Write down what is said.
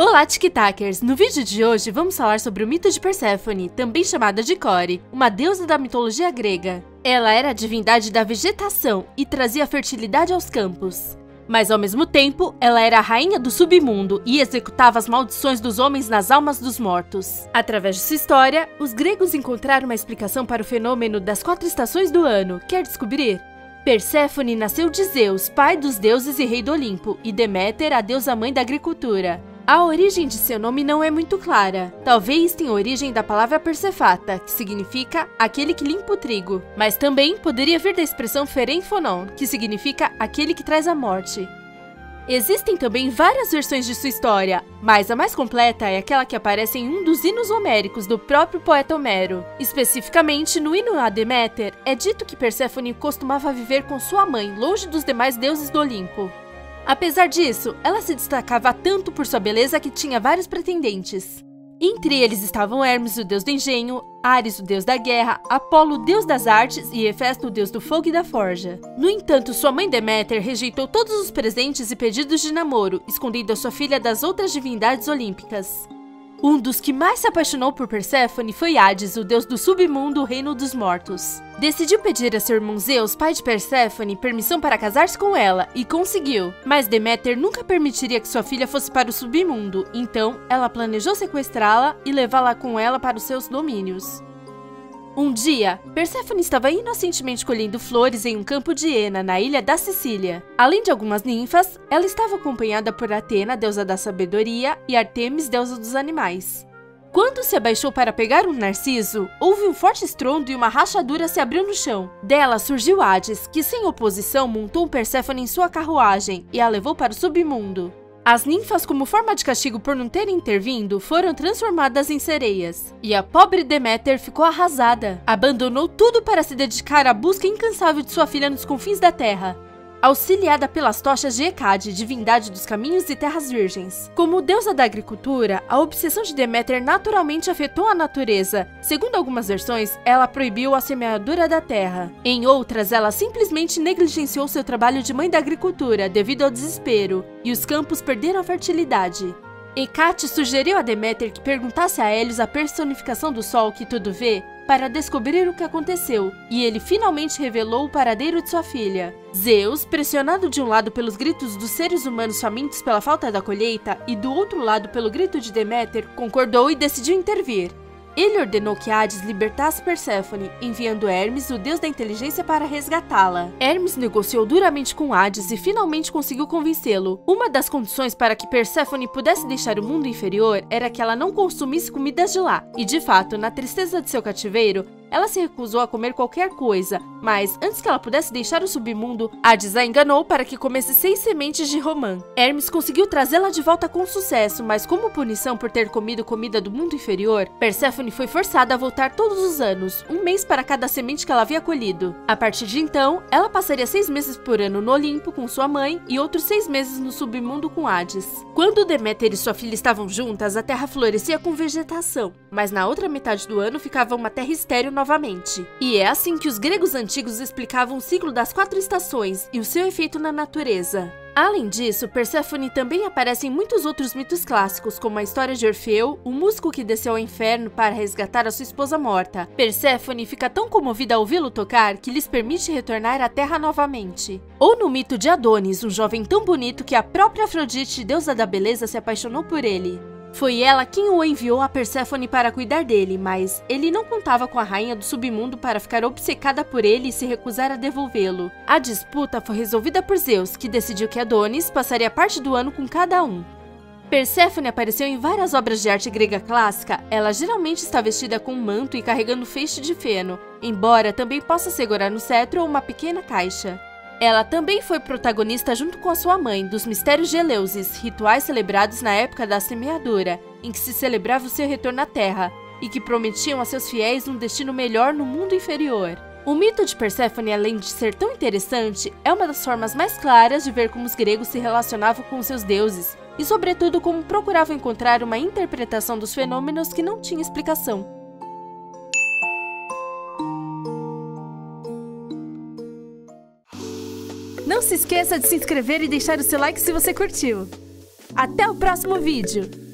Olá, TikTokers! No vídeo de hoje vamos falar sobre o mito de Perséfone, também chamada de Core, uma deusa da mitologia grega. Ela era a divindade da vegetação e trazia fertilidade aos campos. Mas ao mesmo tempo, ela era a rainha do submundo e executava as maldições dos homens nas almas dos mortos. Através de sua história, os gregos encontraram uma explicação para o fenômeno das quatro estações do ano. Quer descobrir? Perséfone nasceu de Zeus, pai dos deuses e rei do Olimpo, e Deméter, a deusa mãe da agricultura. A origem de seu nome não é muito clara. Talvez tenha origem da palavra persefata, que significa aquele que limpa o trigo, mas também poderia vir da expressão ferenfonon, que significa aquele que traz a morte. Existem também várias versões de sua história, mas a mais completa é aquela que aparece em um dos hinos homéricos do próprio poeta Homero. Especificamente, no hino a Deméter, é dito que Perséfone costumava viver com sua mãe, longe dos demais deuses do Olimpo. Apesar disso, ela se destacava tanto por sua beleza que tinha vários pretendentes. Entre eles estavam Hermes, o deus do engenho, Ares, o deus da guerra, Apolo, o deus das artes e Hefesto, o deus do fogo e da forja. No entanto, sua mãe Deméter rejeitou todos os presentes e pedidos de namoro, escondendo a sua filha das outras divindades olímpicas. Um dos que mais se apaixonou por Perséfone foi Hades, o deus do submundo, o reino dos mortos. Decidiu pedir a seu irmão Zeus, pai de Perséfone, permissão para casar-se com ela, e conseguiu. Mas Deméter nunca permitiria que sua filha fosse para o submundo, então ela planejou sequestrá-la e levá-la com ela para os seus domínios. Um dia, Perséfone estava inocentemente colhendo flores em um campo de Ena, na ilha da Sicília. Além de algumas ninfas, ela estava acompanhada por Atena, deusa da sabedoria, e Artemis, deusa dos animais. Quando se abaixou para pegar um narciso, houve um forte estrondo e uma rachadura se abriu no chão. Dela surgiu Hades, que sem oposição montou Perséfone em sua carruagem e a levou para o submundo. As ninfas, como forma de castigo por não terem intervindo, foram transformadas em sereias. E a pobre Deméter ficou arrasada. Abandonou tudo para se dedicar à busca incansável de sua filha nos confins da Terra. Auxiliada pelas tochas de Hecate, divindade dos caminhos e terras virgens. Como deusa da agricultura, a obsessão de Deméter naturalmente afetou a natureza. Segundo algumas versões, ela proibiu a semeadura da terra. Em outras, ela simplesmente negligenciou seu trabalho de mãe da agricultura devido ao desespero, e os campos perderam a fertilidade. Hecate sugeriu a Deméter que perguntasse a Hélios a personificação do sol que tudo vê para descobrir o que aconteceu, e ele finalmente revelou o paradeiro de sua filha. Zeus, pressionado de um lado pelos gritos dos seres humanos famintos pela falta da colheita e do outro lado pelo grito de Deméter, concordou e decidiu intervir. Ele ordenou que Hades libertasse Perséfone, enviando Hermes, o deus da inteligência, para resgatá-la. Hermes negociou duramente com Hades e finalmente conseguiu convencê-lo. Uma das condições para que Perséfone pudesse deixar o mundo inferior era que ela não consumisse comidas de lá. E de fato, na tristeza de seu cativeiro, ela se recusou a comer qualquer coisa, mas antes que ela pudesse deixar o submundo, Hades a enganou para que comesse seis sementes de romã. Hermes conseguiu trazê-la de volta com sucesso, mas como punição por ter comido comida do mundo inferior, Perséfone foi forçada a voltar todos os anos, um mês para cada semente que ela havia colhido. A partir de então, ela passaria seis meses por ano no Olimpo com sua mãe e outros seis meses no submundo com Hades. Quando Deméter e sua filha estavam juntas, a terra florescia com vegetação, mas na outra metade do ano ficava uma terra estéril novamente. E é assim que os gregos antigos explicavam o ciclo das quatro estações e o seu efeito na natureza. Além disso, Perséfone também aparece em muitos outros mitos clássicos, como a história de Orfeu, o músico que desceu ao inferno para resgatar a sua esposa morta. Perséfone fica tão comovida ao ouvi-lo tocar que lhes permite retornar à Terra novamente. Ou no mito de Adonis, um jovem tão bonito que a própria Afrodite, deusa da beleza, se apaixonou por ele. Foi ela quem o enviou a Perséfone para cuidar dele, mas ele não contava com a rainha do submundo para ficar obcecada por ele e se recusar a devolvê-lo. A disputa foi resolvida por Zeus, que decidiu que Adonis passaria parte do ano com cada um. Perséfone apareceu em várias obras de arte grega clássica. Ela geralmente está vestida com um manto e carregando feixe de feno, embora também possa segurar no cetro ou uma pequena caixa. Ela também foi protagonista junto com sua mãe dos Mistérios de Eleusis, rituais celebrados na época da semeadura, em que se celebrava o seu retorno à Terra, e que prometiam a seus fiéis um destino melhor no mundo inferior. O mito de Perséfone, além de ser tão interessante, é uma das formas mais claras de ver como os gregos se relacionavam com seus deuses, e sobretudo como procuravam encontrar uma interpretação dos fenômenos que não tinha explicação. Não se esqueça de se inscrever e deixar o seu like se você curtiu. Até o próximo vídeo!